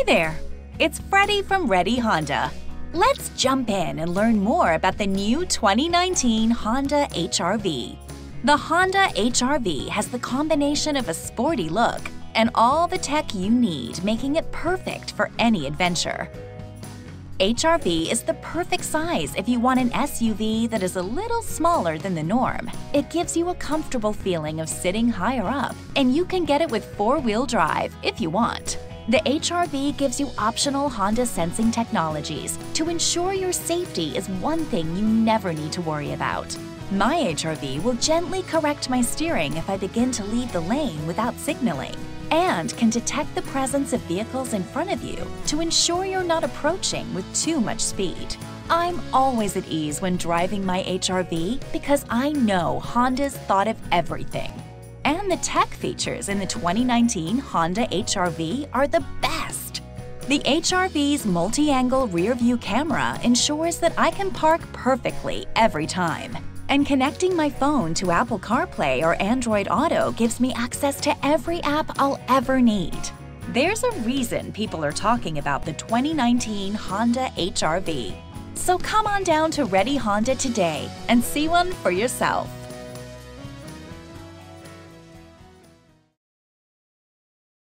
Hi there! It's Freddy from Ready Honda. Let's jump in and learn more about the new 2019 Honda HR-V. The Honda HR-V has the combination of a sporty look and all the tech you need, making it perfect for any adventure. HR-V is the perfect size if you want an SUV that is a little smaller than the norm. It gives you a comfortable feeling of sitting higher up, and you can get it with four-wheel drive if you want. The HR-V gives you optional Honda sensing technologies to ensure your safety is one thing you never need to worry about. My HR-V will gently correct my steering if I begin to leave the lane without signaling and can detect the presence of vehicles in front of you to ensure you're not approaching with too much speed. I'm always at ease when driving my HR-V because I know Honda's thought of everything. And the tech features in the 2019 Honda HR-V are the best. The HR-V's multi-angle rear-view camera ensures that I can park perfectly every time and connecting my phone to Apple CarPlay or Android Auto gives me access to every app I'll ever need. There's a reason people are talking about the 2019 Honda HR-V. So come on down to Ready Honda today and see one for yourself.